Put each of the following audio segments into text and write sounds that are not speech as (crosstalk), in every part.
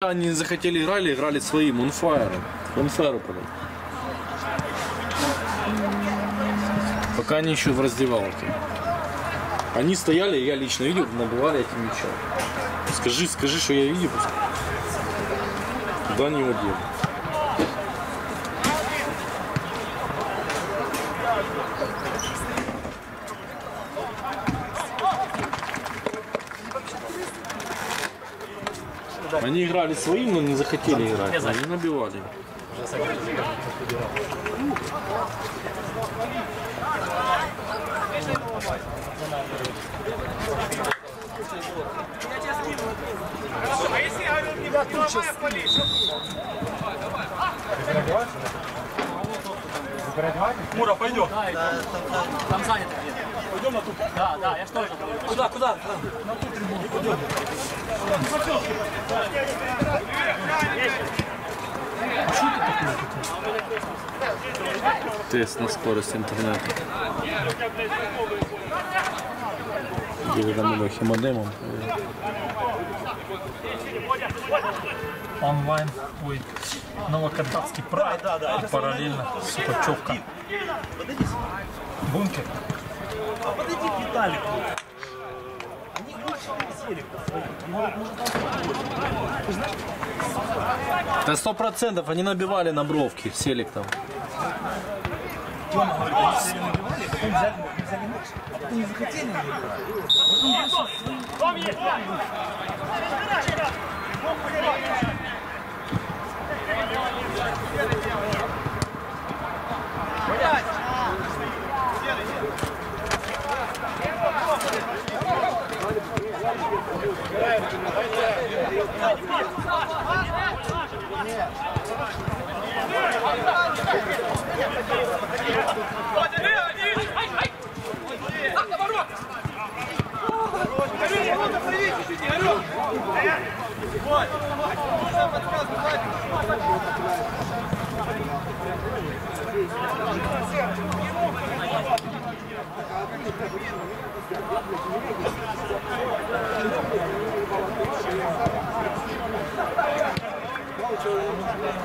Они захотели играли, играли своим, унфайром. Унфайру подал. Пока они еще в раздевалке. Они стояли, я лично видел, набивали этим мячом. Скажи, скажи, что я видел. Куда они его? Они играли своим, но не захотели играть. Они набивали. Мура, пойдем. Там занято где-то. Пойдем на ту. Да, да, я что же. Куда, куда? Тест на скорость интернета. Уведомили хемодемом. онлайн, ой, Новокатавский прайд и параллельно Сухачевка. Бункер. А подойди к Виталику. Да сто процентов они набивали на бровки селектом. Тёма говорит, они все время набивали,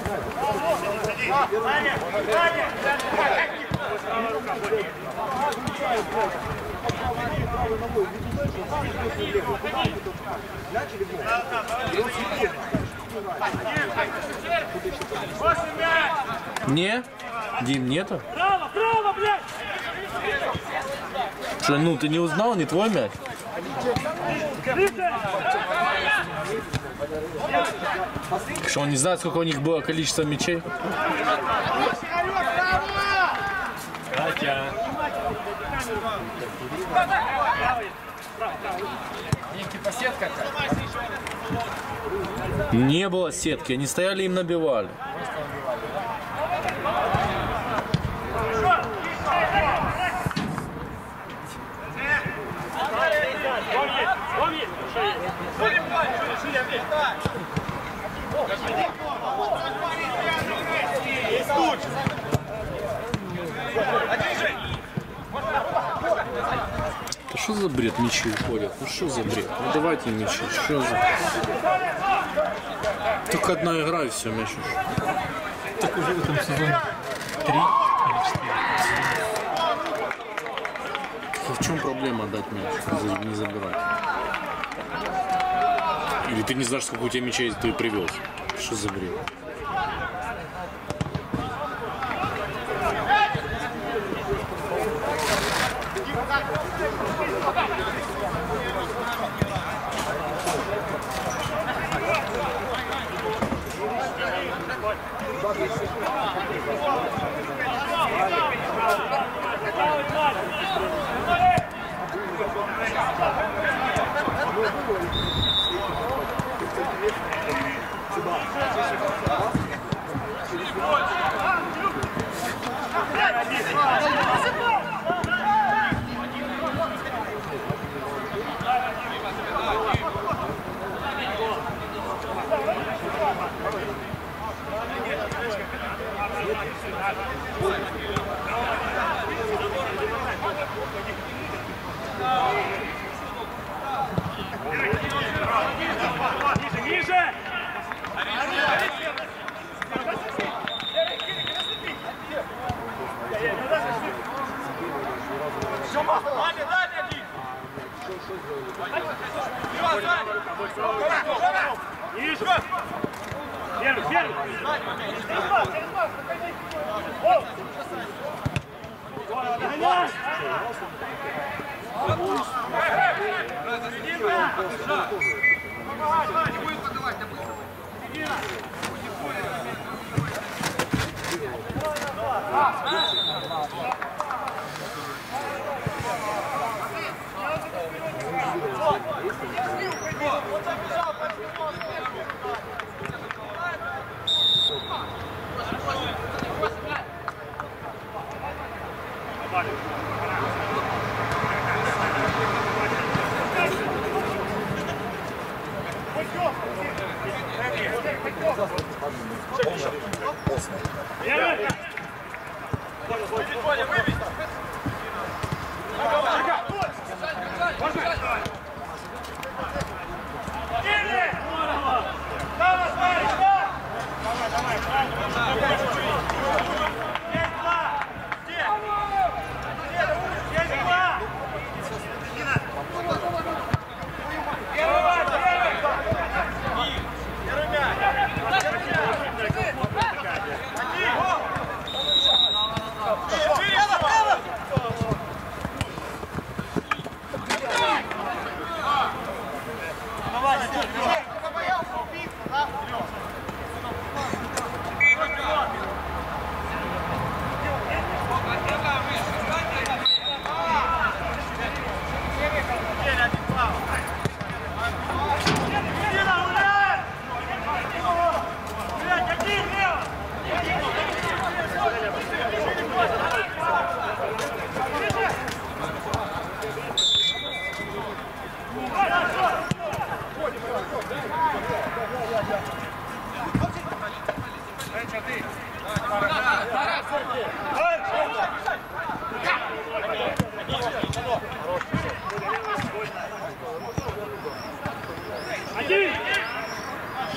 потом не захотели набивать. Не? Дим, нету? Что, ну ты не узнал, не твой мяч? Что, он не знает, сколько у них было количество мячей? Не было сетки, они стояли им набивали. Да что за бред мячи уходят? Ну что за бред? Ну давайте мячи. Что за... Только одна игра и все, мяч. Так уже в этом сезоне три или четыре. А в чем проблема отдать мяч, не забирать? Или ты не знаешь, сколько у тебя мячей ты привез? Что за бред? Thank you. Thank you. Первый, первый. Один!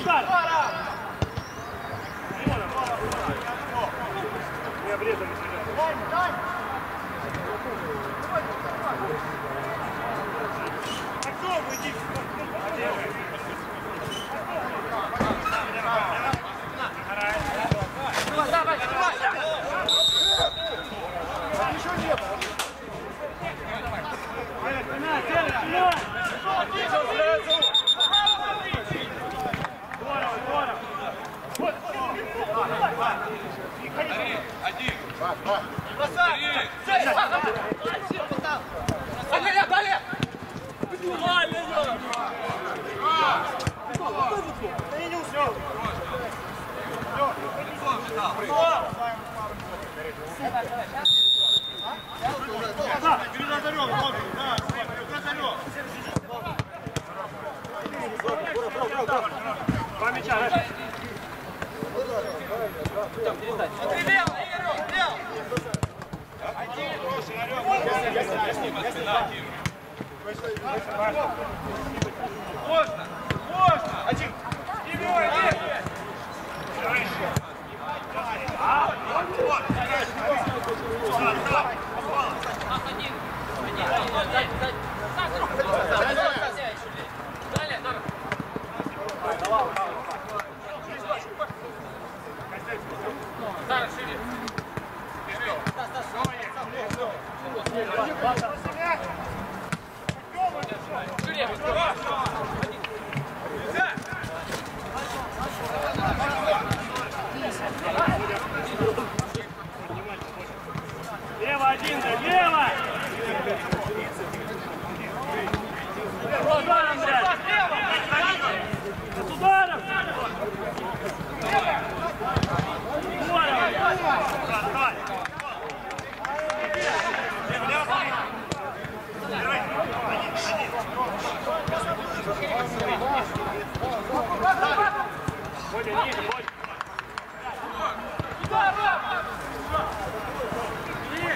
Удар! Не обрезали Артем, иди! Два мяча, да? Можно! Лево один, да, лево! С ударом, блядь! С ударом! Здорово!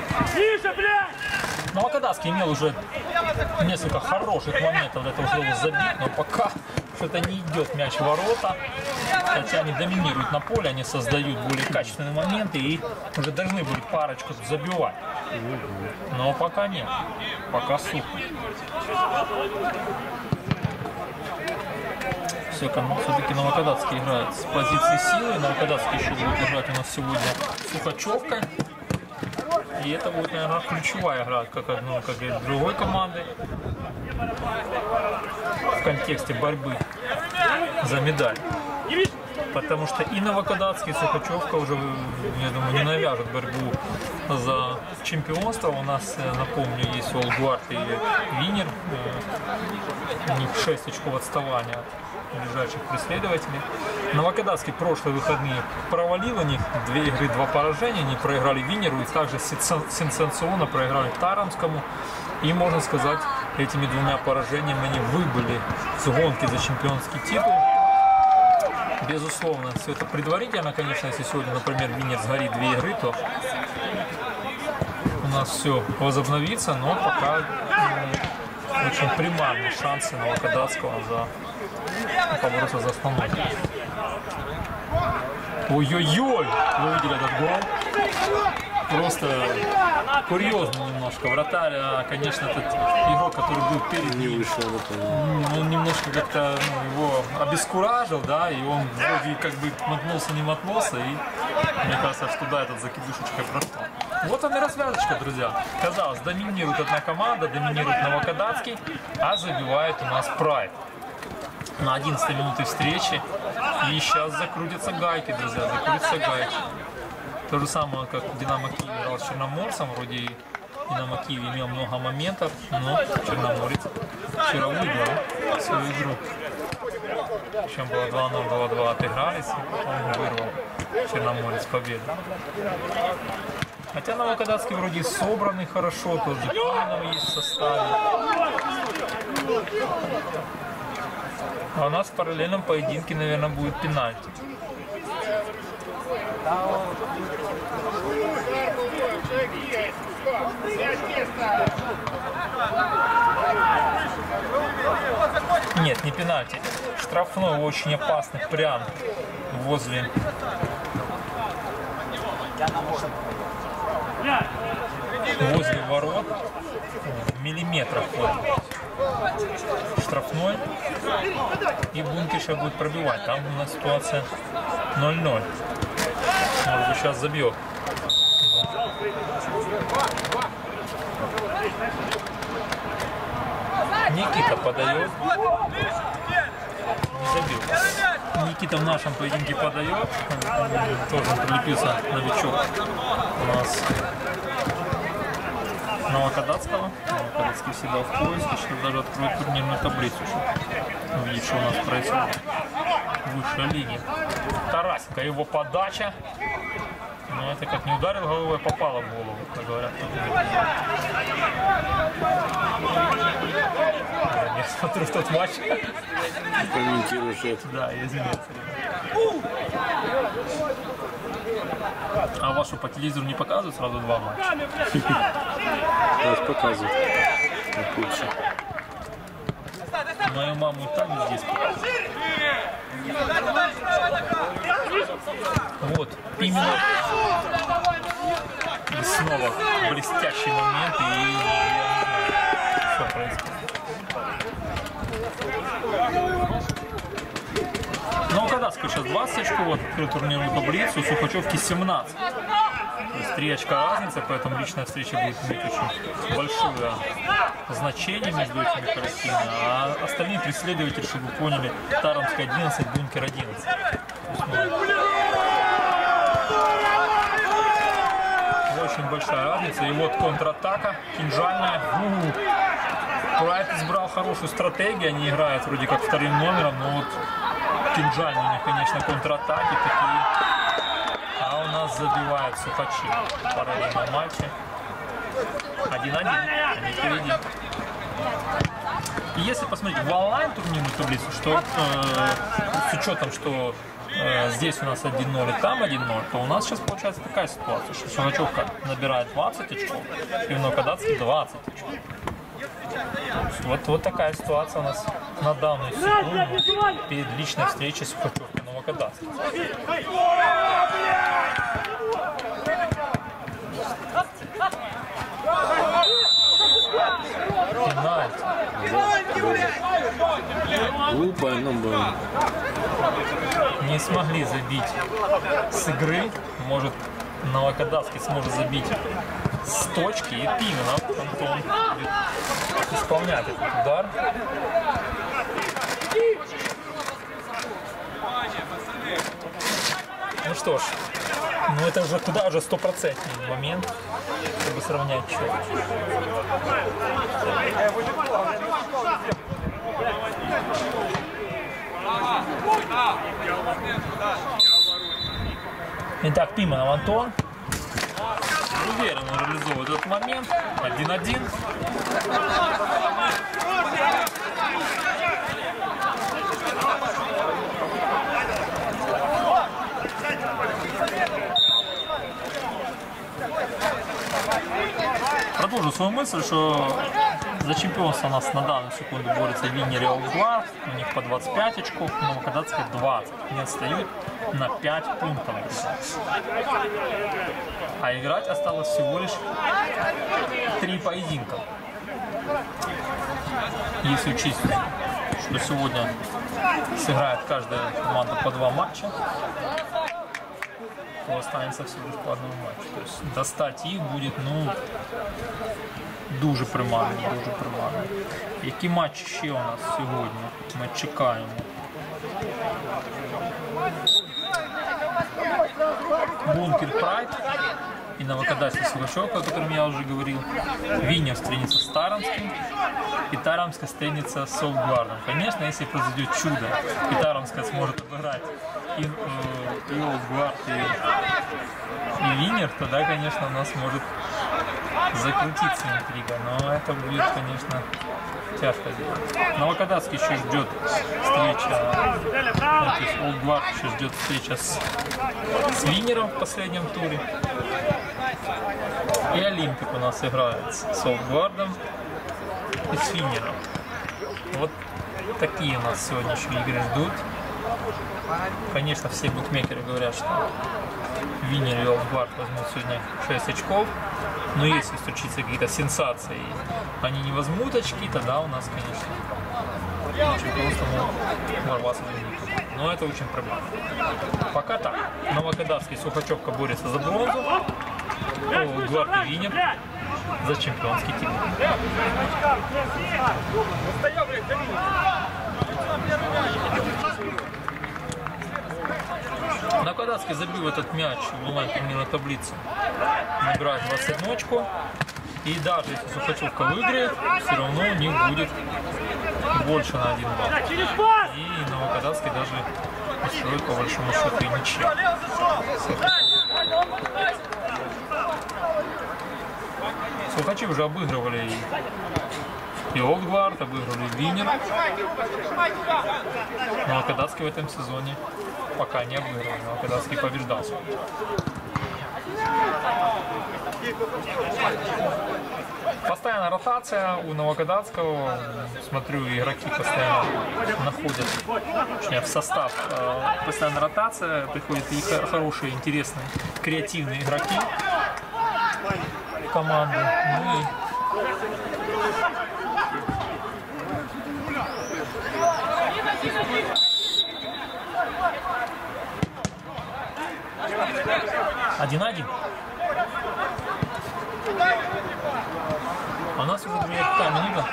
Давай. Тише, блядь! Ну, Волкодавский имел уже несколько хороших моментов для того, чтобы забить, но пока что-то не идет мяч в ворота. Хотя они доминируют на поле, они создают более качественные моменты и уже должны были парочку забивать. Но пока нет. Пока сухо. Все-таки Новокадацкий играет с позиции силы. Новокадацкий еще будет играть у нас сегодня Сухачевкой. И это будет, наверное, ключевая игра как одной, как и другой команды в контексте борьбы за медаль. Потому что и Новокадацкий, и Сухачевка уже, я думаю, не навяжут борьбу за чемпионство. У нас, напомню, есть Олгуард и Винер. У них 6 очков отставания от ближайших преследователей. Новокадацкий прошлые выходные провалил у них две игры, два поражения. Они проиграли Винеру и также сенса- сенсационно проиграли Таранскому. И, можно сказать, этими двумя поражениями они выбыли с гонки за чемпионский титул. Безусловно, все это предварительно, конечно, если сегодня, например, Винер сгорит две игры, то у нас все возобновится, но пока очень примарные шансы Новокадацкого за побороться за основной. Ой-ой-ой! Вы видели этот гол? Просто курьезно немножко. Вратарь, а, конечно, этот игрок, который был перед Не ним, по-моему. М, он немножко как-то ну, его обескуражил, да, и он вроде как бы мотнулся, не мотнулся, и мне кажется, что да, этот закидушечкой прошел. Вот она и развязочка, друзья. Казалось, доминирует одна команда, доминирует Новокадацкий, а забивает у нас Прайд. На 11 минуты встречи. И сейчас закрутятся гайки, друзья, закрутятся гайки. То же самое, как Динамо Киев играл с Черноморцем, вроде Динамо Киев имел много моментов, но Черноморец вчера выиграл свою игру. Причем было 2-0, 2-2 отыгрались, и потом вырвал Черноморец победу. Хотя Новокадацкий вроде собранный хорошо, тоже Пименов есть в составе. А у нас в параллельном поединке, наверное, будет пенальти. Нет, не пенальти. Штрафной очень опасный, прям возле возле ворот в миллиметрах штрафной. И Бункиша будет пробивать. Там у нас ситуация 0-0 может быть сейчас забьет. Никита подает. Не забил. Никита в нашем поединке подает. Тоже прилепился новичок у нас Новокадацкого. Новокадацкий всегда в поиске. Сейчас даже откроет турнирную таблицу, чтобы увидеть, что у нас происходит. Высшая линия. Тарасенко, его подача. Но это как не ударил головой, а попало в голову, как говорят. Я смотрю в тот матч. Комментируешь это. Да, я извиняюсь. А вашу по телевизору не показывают сразу два матча? (laughs) Нас показывают. Так лучше. Мою маму и так здесь. Вот, именно и снова блестящий момент, и что происходит. Кадацкий сейчас 20 очков, открыл турнирную таблицу, Сухачевки 17. То есть 3 очка разница, поэтому личная встреча будет иметь очень большое значение между этими коллективами. А остальные преследователи, чтобы вы поняли, Таранский 11, Бункер 11. То есть, ну, очень большая разница. И вот контратака, кинжальная. Прайд избрал хорошую стратегию, они играют вроде как вторым номером, но вот кинжальные у них, конечно, контратаки такие. А у нас забивают сухачи в параллельном матче. 1-1, они впереди. И если посмотреть в онлайн турнирную таблицу, что э, с учетом, что э, здесь у нас 1-0 и там 1-0, то у нас сейчас получается такая ситуация, что Сухачевка набирает 20 очков, и Новокадацкий 20 очков. Вот, вот такая ситуация у нас на данную секунду перед личной встречей Сухачевки Новокадацкий. Пенальти. Глупое, но было. не смогли забить с игры. Может, Новокадавский сможет забить с точки. И Пименов Антон будет исполнять этот удар. Ну что ж, ну это уже куда уже стопроцентный момент, чтобы сравнять счет. Итак, Пиманов Антон. Уверенно реализовывает этот момент. 1-1. Продолжу свою мысль, что за чемпионство у нас на данную секунду борется Винер и Олдгвард. У них по 25 очков, Новокадацкая 20. Они отстают на 5 пунктов. А играть осталось всего лишь 3 поединка. Если учесть, что сегодня сыграет каждая команда по два матча, то останется всего лишь по одному матчу. То есть достать їх буде, ну, дуже приманно, дуже приманно. Які матчі ще у нас сьогодні? Ми чекаємо. Бункер Прайд и Новокадасий Сухачевка, о котором я уже говорил. Виня встретится с Таранским. И Тарамская встретится с Солгвардом. Конечно, если произойдет чудо, и Тарамская сможет обыграть и, э, и Олдгвард, и, и Винер, тогда, конечно, у нас может закрутиться интрига. Но это будет, конечно, тяжко делать. Новокодацкий еще ждет встреча, э, то есть Олдгвард еще ждет встреча с, с Винером в последнем туре. И Олимпик у нас играет с Олдгвардом и с Винером. Вот такие у нас сегодня еще игры ждут. Конечно, все букмекеры говорят, что Винер и Олдгвард возьмут сегодня 6 очков. Но если случится какие-то сенсации, они не возьмут очки, тогда у нас, конечно, чемпионство может ворваться в Олимпиаду. Но это очень проблемно. Пока так. Новокадавский Сухачевка борется за бронзу. Олдгвард и Винер за чемпионский титул. Новокадавский забил этот мяч в онлайн турнирной таблице. Набирает 21 очко. И даже если Сухачевка выиграет, все равно них будет больше на один балл. И Новокадавский даже устроит по большому счету и ничью. Сухачи уже обыгрывали и, Олдгвард, обыгрывали и Винер. Но Кадацкий в этом сезоне пока не обыгрывал. Но Кадацкий побеждал. Постоянная ротация у Новокадацкого. Смотрю, игроки постоянно находят точнее, в состав. э, Постоянная ротация. Приходят и хо- хорошие, интересные, креативные игроки в команду. Ну и один-один. А у нас уже, друзья, какая минута?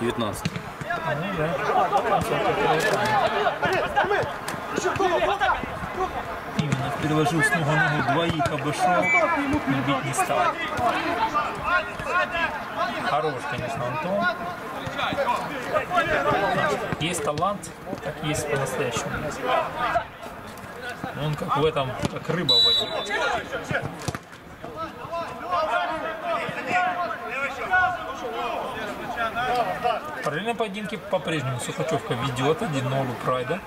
19. Ну да. Именно переложил с ногу ногу двоих, обошел, и бить не стал. Хорош, конечно, Антон. Есть талант, как есть по-настоящему. Он как в этом, как рыба в воде. Параллельные поединки по-прежнему Сухачевка ведет 1-0 у Прайда.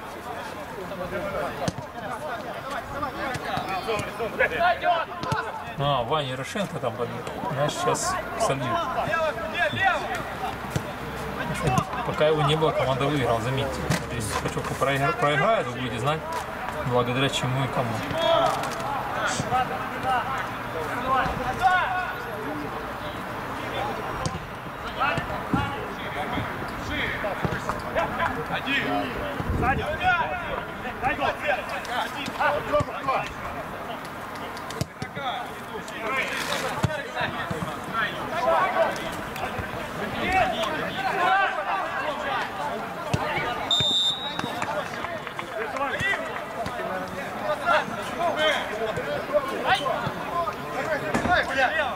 А, Ваня Ярошенко там побил. Знаешь, сейчас солью. Пока его не было, команда выиграла, заметьте. Если Сухачевка проигра- проиграет, вы будете знать, благодаря чему и кому. Дай гол. 没有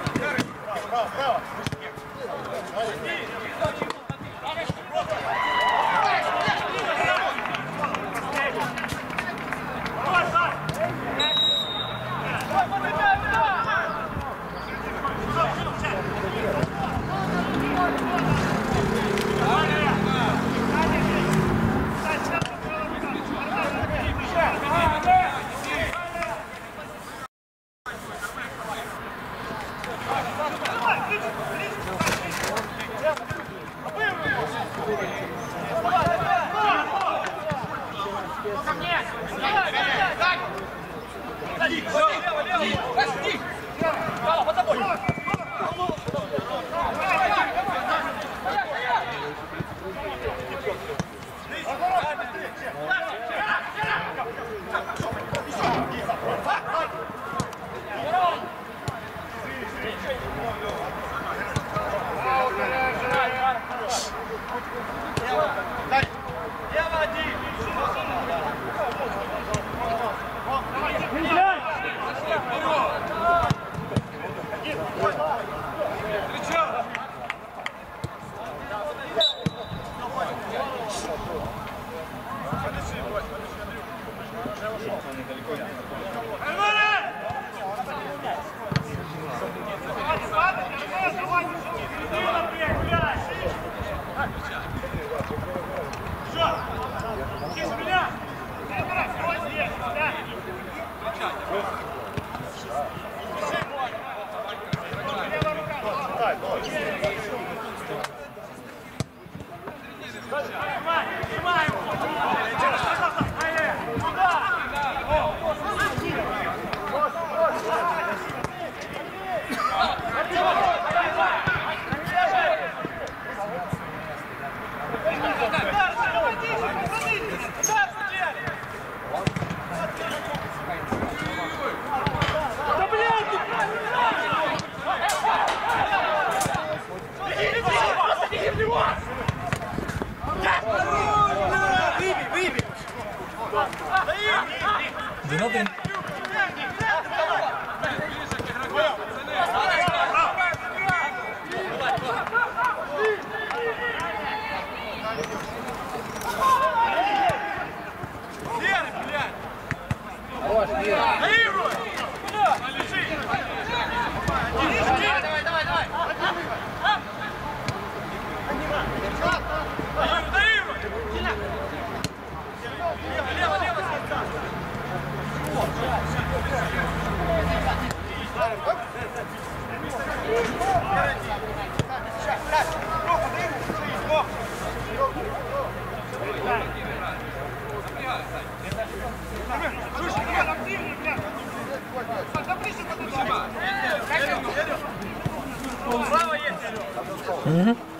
Mm-hmm.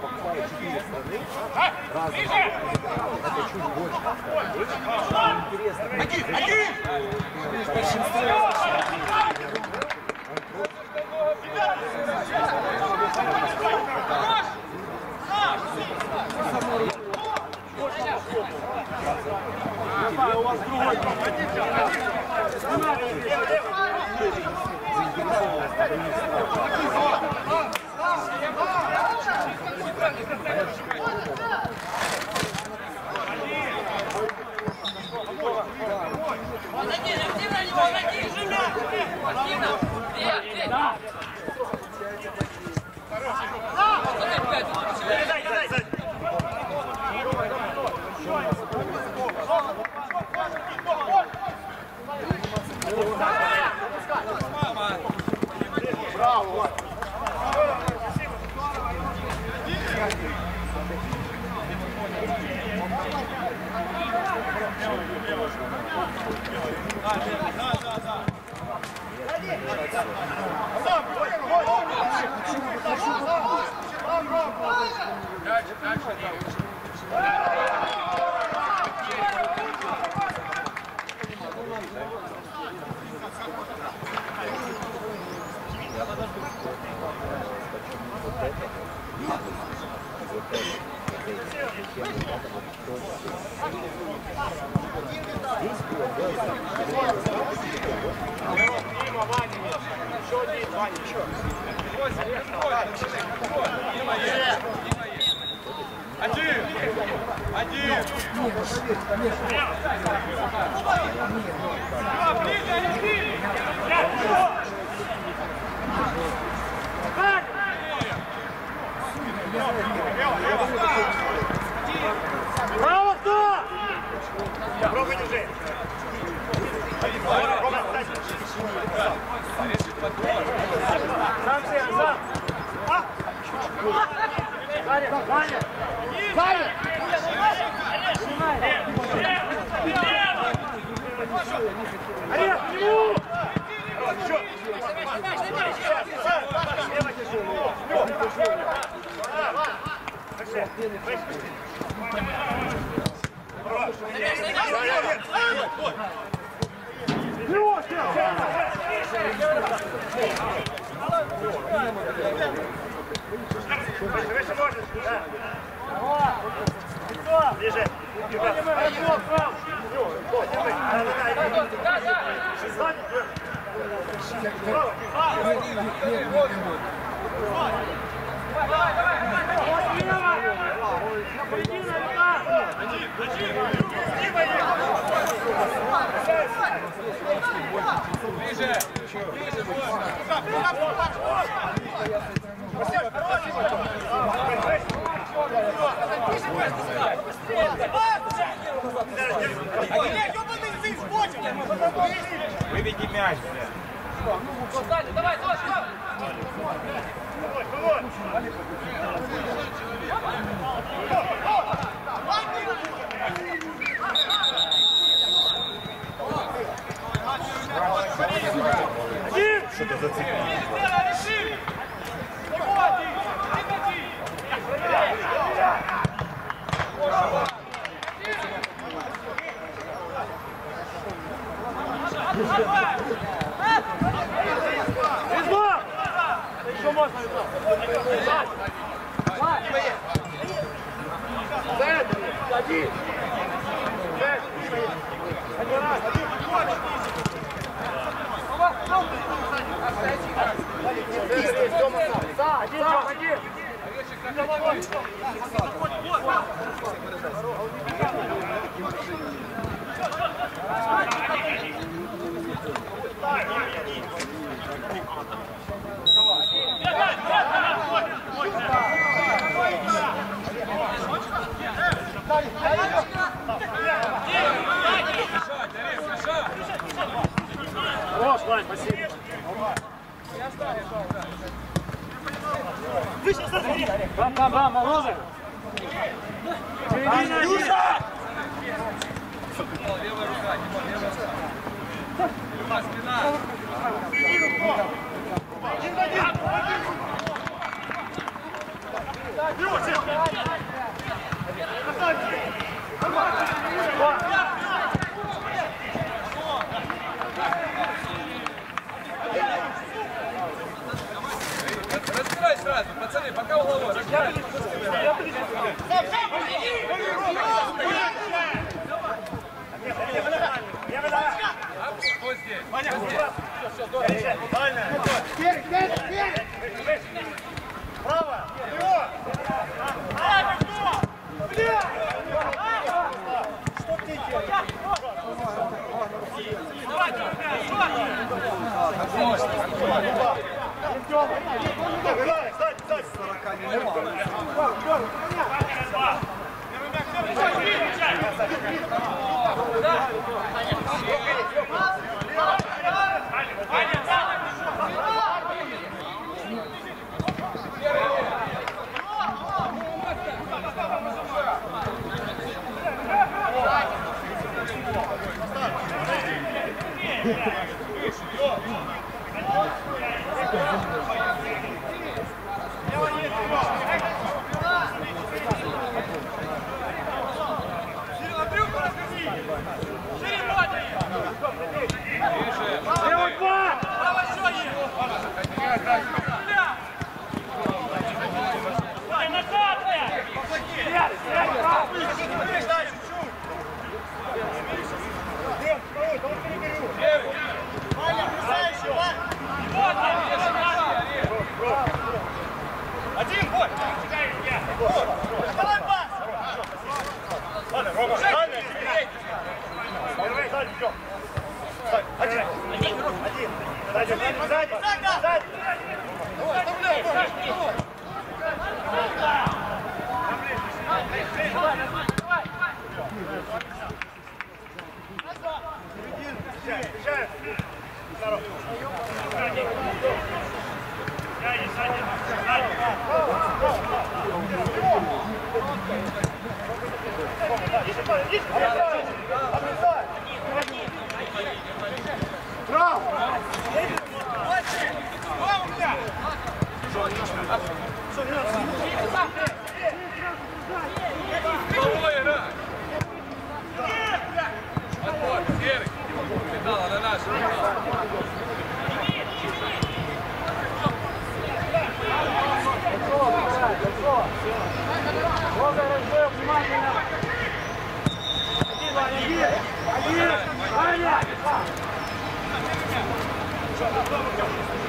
покупая 4 страны, разных, это чуть больше. Интересно, каких, каких? Большинство. У вас другой заинтересованность. Хороший. Передай. Дальше, дальше, дальше. Thank you. Один! Один! Два, ближе, один! Так! Лево, лево, лево! Пробуй держи. Сам себе, сам. А? Саня, Саня. Саня! Олег, к нему! Еще. Сейчас, сейчас. Лево держи. Лево. Выше, выше. Выше можешь, да. Ближе. Выведи мяч. Давай, давай, давай! Что-то зацепило. Измор! Еще можно, Измор. Сзади! Сзади! Один раз! Один, один! Вань, спасибо. Выше, смотри! Бам, бам, бам, Морозов! Юша! Разбирай пацаны, пока. Кто здесь? Право! Вперед! А, ты кто? Бля! Что ты делаешь? Давай, сзади, сзади. Левый два! Давай, назад, блядь! Сядь, сядь, право! Сядь, чуть-чуть! Лев, второй, того переберу! Ваня, бросающий, Ваня! Один, бой! Давай пас! Ладно, Рома, Один. Сзади, сзади, сзади. Сзади. Давай, оставляй, Боря. Здорово. Внимательно! Один, один, один! Аня! 转는그방법 이.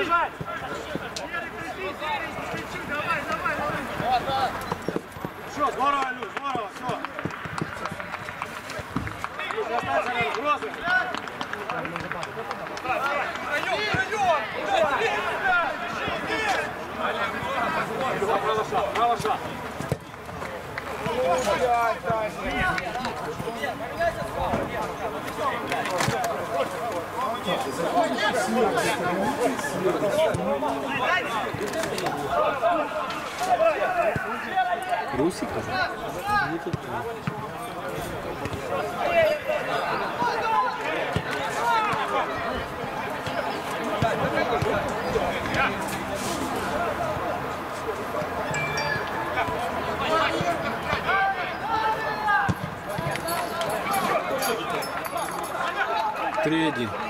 Bierzec! Русика? Три один.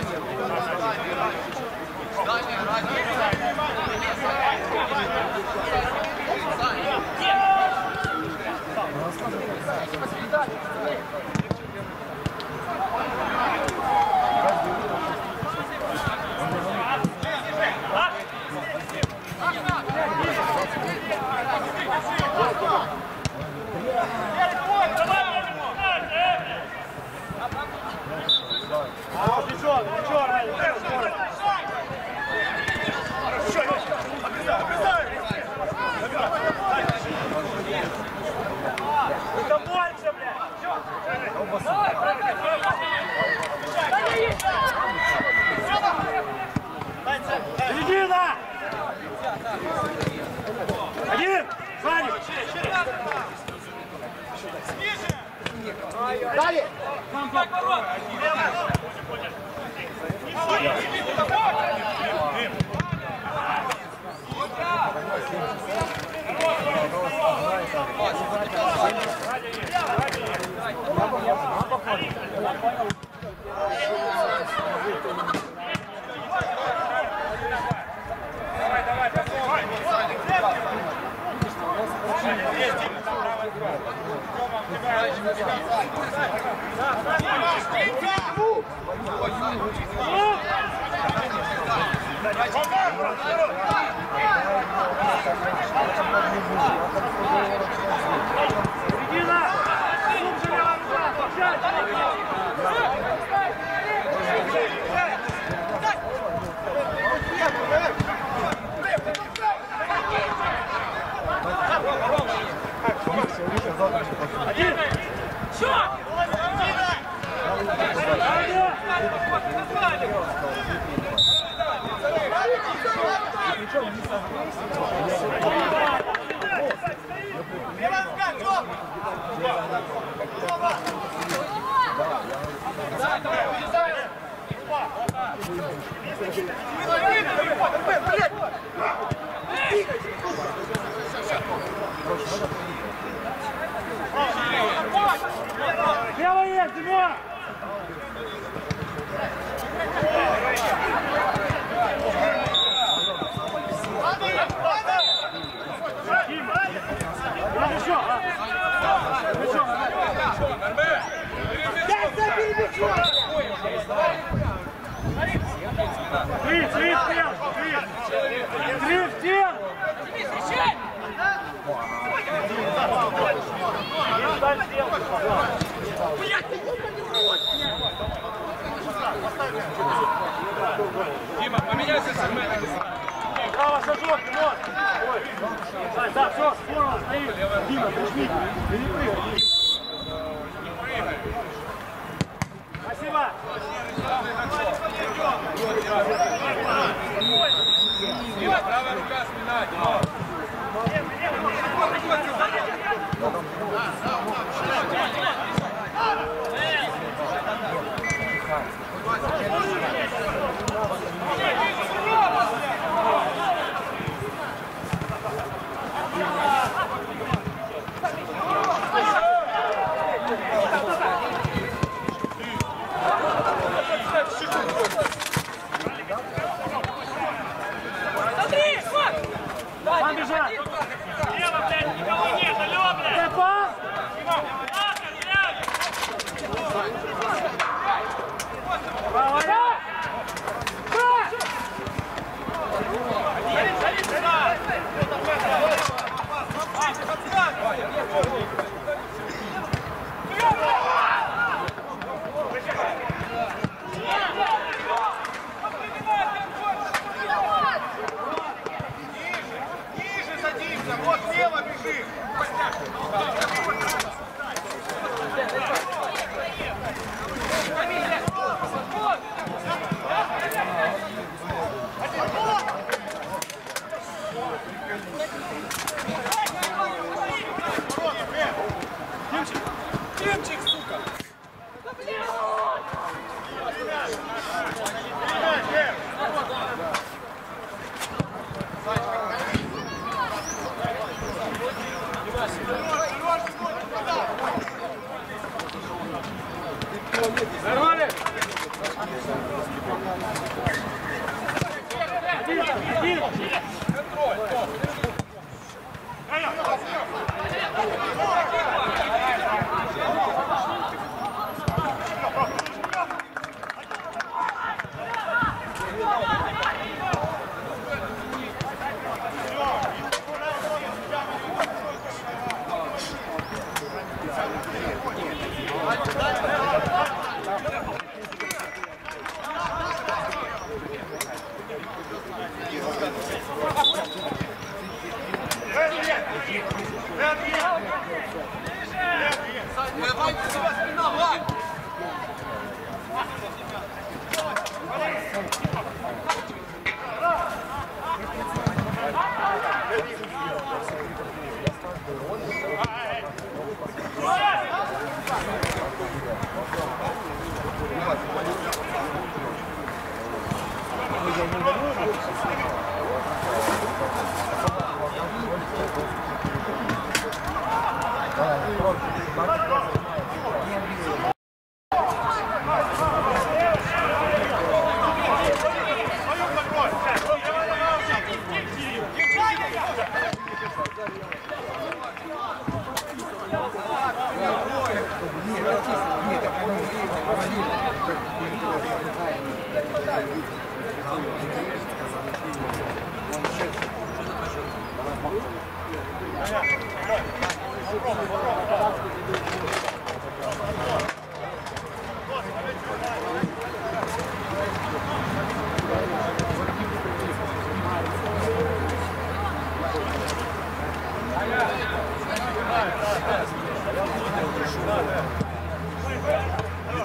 Спасибо. Середина! Глубже левая рука! Держать! Один! Левая есть, Дима! Хорошо, а? Хорошо, Три, три, три, три, три! Дима, поменяйся с. Право, шажок, вот! Ой, да, все! Дима, прижми! Перепрыгай! Спасибо! Дима, правая рука, спина, Дима. Там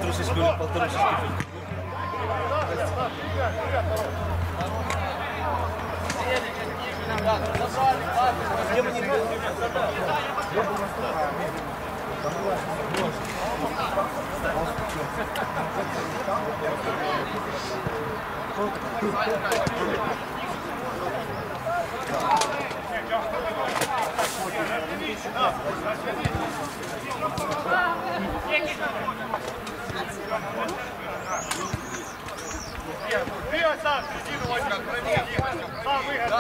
Трошечки, полторашечки. Двигай сам, середину, Ванька, Сам выгод.